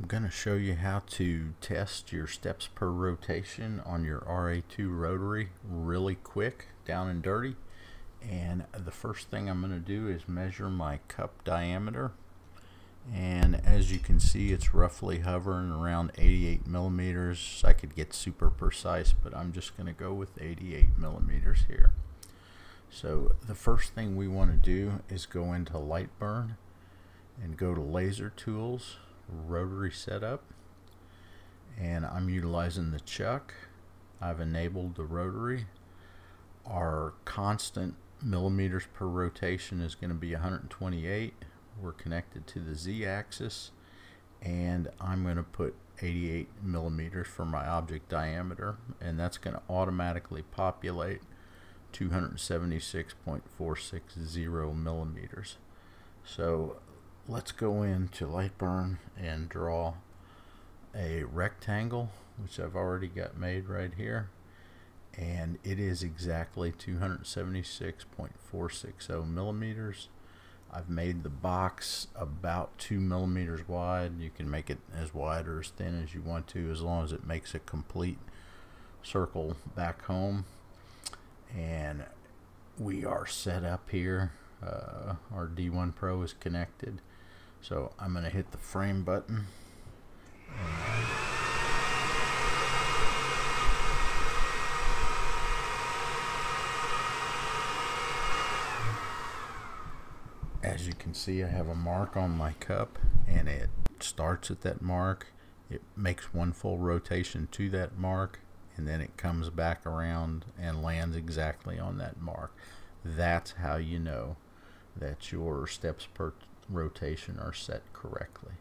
I'm going to show you how to test your steps per rotation on your RA2 rotary really quick, down and dirty. And the first thing I'm going to do is measure my cup diameter. And as you can see, it's roughly hovering around 88 millimeters. I could get super precise, but I'm just going to go with 88 millimeters here. So the first thing we want to do is go into Lightburn and go to Laser Tools rotary setup and I'm utilizing the chuck. I've enabled the rotary. Our constant millimeters per rotation is going to be 128 we're connected to the z-axis and I'm going to put 88 millimeters for my object diameter and that's going to automatically populate 276.460 millimeters. So let's go into Lightburn and draw a rectangle which I've already got made right here. And it is exactly 276.460 millimeters. I've made the box about two millimeters wide. You can make it as wide or as thin as you want to as long as it makes a complete circle back home. And we are set up here. Uh, our D1 Pro is connected so I'm going to hit the frame button. As you can see I have a mark on my cup and it starts at that mark. It makes one full rotation to that mark and then it comes back around and lands exactly on that mark. That's how you know that your steps per rotation are set correctly.